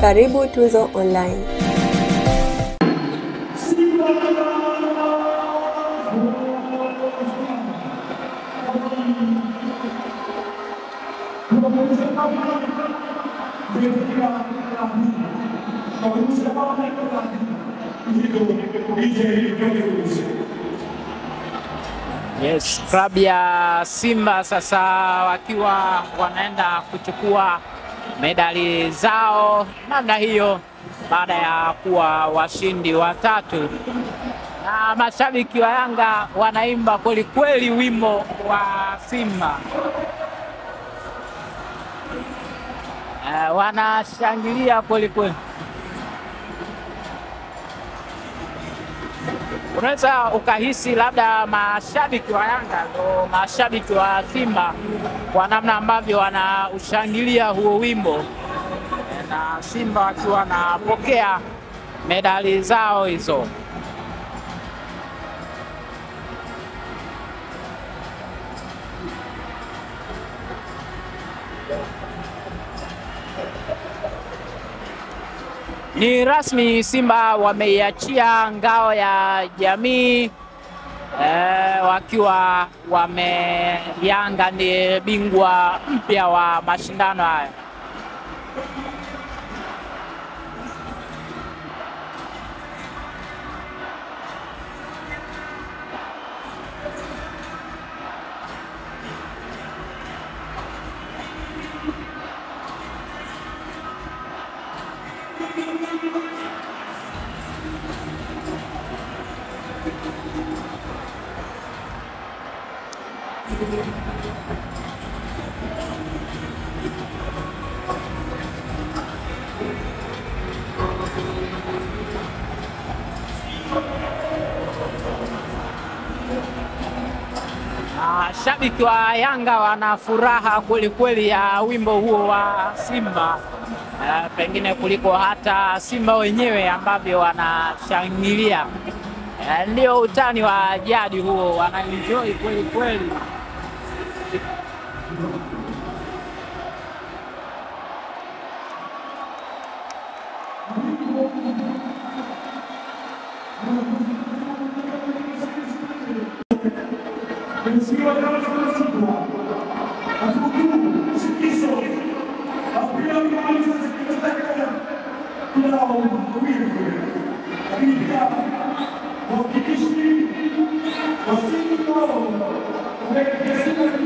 Karibu Tuzo Online. Yes, klabu ya Simba sasa wakiwa wanaenda kuchukua medali zao namna hiyo baada ya kuwa washindi watatu, na mashabiki wa Yanga wanaimba kweli kweli wimbo wa Simba. Uh, wanashangilia kweli Unaweza ukahisi labda mashabiki wa Yanga ndo mashabiki wa Simba kwa namna ambavyo wanaushangilia huo wimbo, na Simba wakiwa wanapokea medali zao hizo. Ni rasmi Simba wameiachia ngao ya jamii eh, wakiwa wameyanga Yanga ndiye bingwa mpya wa mashindano haya. Mashabiki wa Yanga wana furaha kweli kweli ya wimbo huo wa Simba, uh, pengine kuliko hata Simba wenyewe ambavyo wanashangilia. Uh, ndio utani wa jadi huo, wanaenjoy kweli kweli. Pensiva della sua sicura, a suo cubo, si chissò, a prima di una lista di questa cara, tu la ho virgole, a vita, ho chiesto, ho sentito, perché sembra che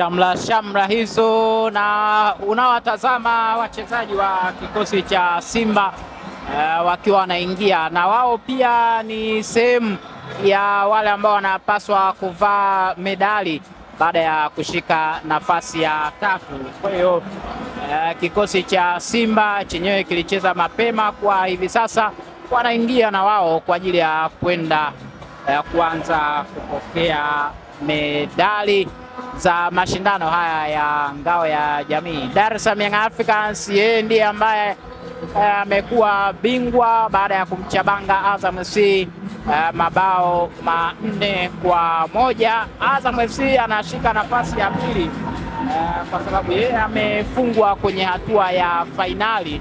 Shamla shamra hizo, na unawatazama wachezaji wa kikosi cha Simba uh, wakiwa wanaingia. Na wao pia ni sehemu ya wale ambao wanapaswa kuvaa medali baada ya kushika nafasi ya tatu. Kwa hiyo uh, kikosi cha Simba chenyewe kilicheza mapema, kwa hivi sasa wanaingia na wao kwa ajili ya kwenda uh, kuanza kupokea medali za mashindano haya ya ngao ya jamii. Dar es Salaam Young Africans yeye ndiye ambaye amekuwa uh, bingwa baada ya kumchabanga Azam FC uh, mabao manne kwa moja. Azam FC anashika nafasi ya pili uh, kwa sababu yeye amefungwa kwenye hatua ya fainali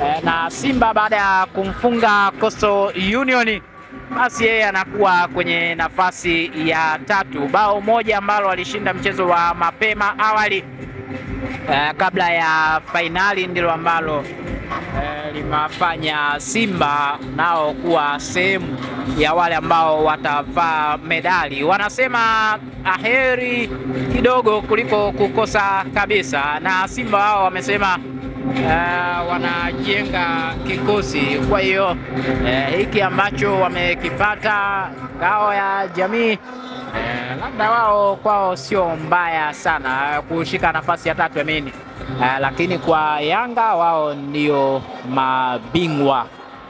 uh, na Simba baada ya kumfunga Coastal Union basi yeye anakuwa kwenye nafasi ya tatu. Bao moja ambalo alishinda mchezo wa mapema awali eh, kabla ya fainali ndilo ambalo eh, limewafanya Simba nao kuwa sehemu ya wale ambao watavaa medali. Wanasema aheri kidogo kuliko kukosa kabisa, na Simba wao wamesema Uh, wanajenga kikosi. Kwa hiyo uh, hiki ambacho wamekipata ngao ya jamii uh, labda wao kwao sio mbaya sana kushika nafasi ya tatu amini, lakini kwa Yanga wao ndio mabingwa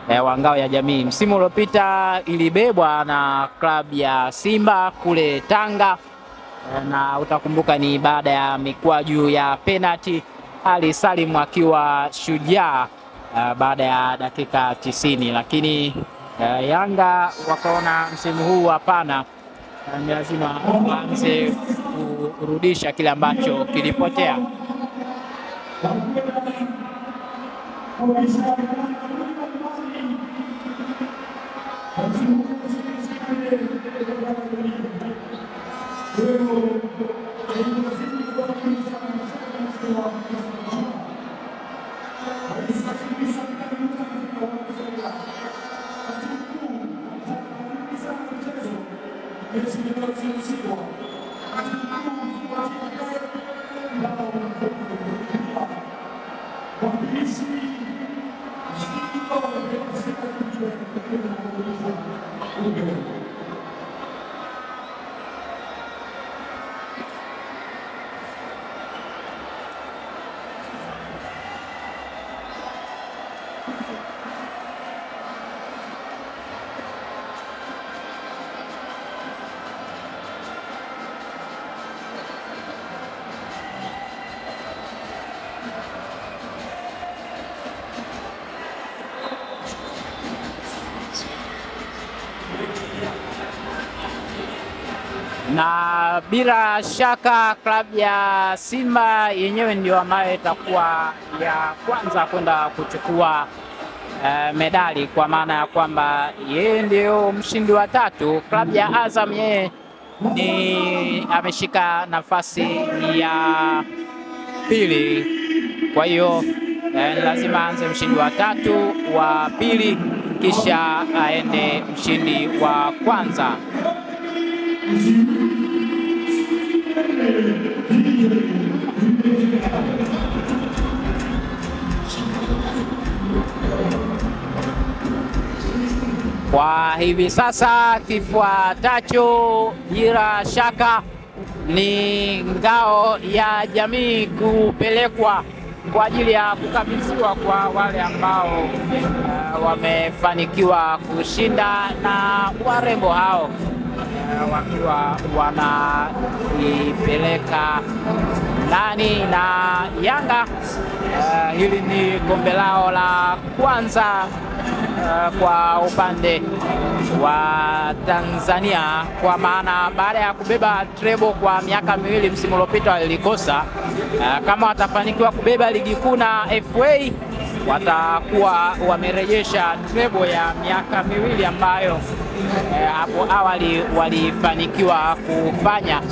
eh, wa ngao ya jamii. Msimu uliopita ilibebwa na klabu ya Simba kule Tanga eh, na utakumbuka ni baada ya mikwaju ya penalti Ali Salim akiwa shujaa uh, baada ya dakika tisini, lakini uh, Yanga wakaona msimu huu hapana, eh, ni lazima waanze kurudisha kile ambacho kilipotea. Thank you. Na bila shaka klabu ya Simba yenyewe ndio ambayo itakuwa ya kwanza kwenda kuchukua uh, medali kwa maana ya kwamba yeye ndio mshindi wa tatu. Klabu ya Azam yeye ni ameshika nafasi ya pili, kwa hiyo eh, lazima aanze mshindi wa tatu, wa pili, kisha aende mshindi wa kwanza. Kwa hivi sasa kifuatacho bila shaka ni ngao ya jamii kupelekwa kwa ajili ya kukabidhiwa kwa wale ambao uh, wamefanikiwa kushinda na warembo hao wakiwa wanaipeleka ndani na Yanga. Uh, hili ni kombe lao la kwanza uh, kwa upande wa Tanzania, kwa maana baada ya kubeba trebo kwa miaka miwili msimu uliopita walilikosa. Uh, kama watafanikiwa kubeba ligi kuu na FA watakuwa wamerejesha trebo ya miaka miwili ambayo hapo uh, awali walifanikiwa kufanya.